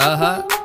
Uh huh.